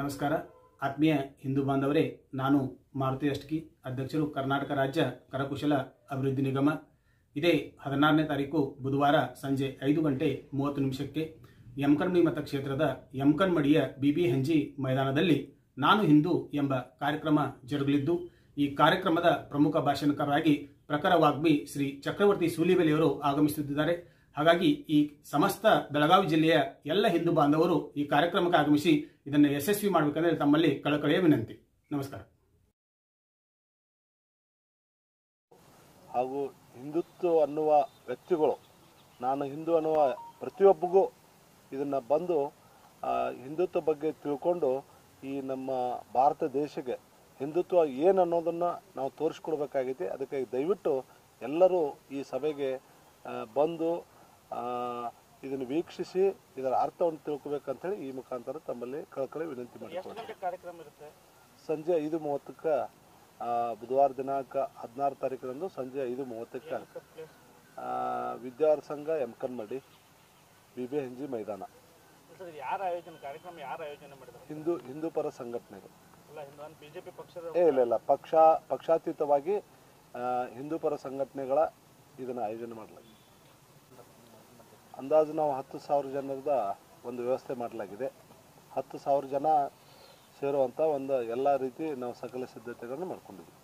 ನಮಸ್ಕಾರ. ಆತ್ಮೀಯ ಹಿಂದೂ ಬಾಂಧವರೇ, ನಾನು ಮಾರುತಿ ಅಷ್ಟಕಿ ಅಧ್ಯಕ್ಷರು ಕರ್ನಾಟಕ ರಾಜ್ಯ ಕರಕುಶಲ ಅಭಿವೃದ್ಧಿ ನಿಗಮ. ಇದೇ ಹದಿನಾರನೇ ತಾರೀಕು ಬುಧವಾರ ಸಂಜೆ ಐದು ಗಂಟೆ ಮೂವತ್ತು ನಿಮಿಷಕ್ಕೆ ಯಮಕನ್ಮಡಿ ಮತಕ್ಷೇತ್ರದ ಯಮಕನ್ಮಡಿಯ ಬಿಬಿ ಹಂಜಿ ಮೈದಾನದಲ್ಲಿ ನಾನು ಹಿಂದೂ ಎಂಬ ಕಾರ್ಯಕ್ರಮ ಜರುಗಲಿದ್ದು, ಈ ಕಾರ್ಯಕ್ರಮದ ಪ್ರಮುಖ ಭಾಷಣಕಾರರಾಗಿ ಪ್ರಖರ ವಾಗ್ಮಿ ಶ್ರೀ ಚಕ್ರವರ್ತಿ ಸೂಲಿಬೆಲೆಯವರು ಆಗಮಿಸುತ್ತಿದ್ದಾರೆ. ಹಾಗಾಗಿ ಈ ಸಮಸ್ತ ಬೆಳಗಾವಿ ಜಿಲ್ಲೆಯ ಎಲ್ಲ ಹಿಂದೂ ಬಾಂಧವರು ಈ ಕಾರ್ಯಕ್ರಮಕ್ಕೆ ಆಗಮಿಸಿ ಇದನ್ನು ಯಶಸ್ವಿ ಮಾಡಬೇಕಂದ್ರೆ ತಮ್ಮಲ್ಲಿ ಕಳಕಳಿಯ ವಿನಂತಿ. ನಮಸ್ಕಾರ. ಹಾಗೂ ಹಿಂದುತ್ವ ಅನ್ನುವ ವ್ಯಕ್ತಿಗಳು, ನಾನು ಹಿಂದೂ ಅನ್ನುವ ಪ್ರತಿಯೊಬ್ಬಗೂ ಇದನ್ನು ಬಂದು ಹಿಂದುತ್ವ ಬಗ್ಗೆ ತಿಳ್ಕೊಂಡು ಈ ನಮ್ಮ ಭಾರತ ದೇಶಕ್ಕೆ ಹಿಂದುತ್ವ ಏನು ಅನ್ನೋದನ್ನು ನಾವು ತೋರಿಸ್ಕೊಡ್ಬೇಕಾಗೈತಿ. ಅದಕ್ಕಾಗಿ ದಯವಿಟ್ಟು ಎಲ್ಲರೂ ಈ ಸಭೆಗೆ ಬಂದು ಇದನ್ನು ವೀಕ್ಷಿಸಿ ಇದರ ಅರ್ಥವನ್ನು ತಿಳ್ಕೊಬೇಕಂತೇಳಿ ಈ ಮುಖಾಂತರ ತಮ್ಮಲ್ಲಿ ಕಳಕಳಿ ವಿನಂತಿ ಕಾರ್ಯಕ್ರಮ ಇರುತ್ತೆ? ಸಂಜೆ ಐದು ಮೂವತ್ತಕ್ಕೆ ಬುಧವಾರ ದಿನಾಂಕ ಹದಿನಾರು ತಾರೀಕಿನಂದು ಸಂಜೆ ಐದು ಮೂವತ್ತಕ್ಕೆ ಆ, ಸಂಘ ಎಂ ಎಮ್ಕನ್ಮಡಿ ಬಿ ಬಿ ಹೆಂಜಿ ಮೈದಾನ. ಹಿಂದೂ ಹಿಂದೂ ಪರ ಸಂಘಟನೆಗಳು. ಏ ಇಲ್ಲ ಇಲ್ಲ ಪಕ್ಷ ಪಕ್ಷಾತೀತವಾಗಿ ಹಿಂದೂ ಪರ ಸಂಘಟನೆಗಳ ಇದನ್ನು ಆಯೋಜನೆ ಮಾಡಲಾಗಿದೆ. ಅಂದಾಜು ನಾವು ಹತ್ತು ಸಾವಿರ ಜನರದ ಒಂದು ವ್ಯವಸ್ಥೆ ಮಾಡಲಾಗಿದೆ. ಹತ್ತು ಸಾವಿರ ಜನ ಸೇರುವಂಥ ಒಂದು ಎಲ್ಲ ರೀತಿ ನಾವು ಸಕಲ ಸಿದ್ಧತೆಗಳನ್ನು ಮಾಡ್ಕೊಂಡಿದ್ದೀವಿ.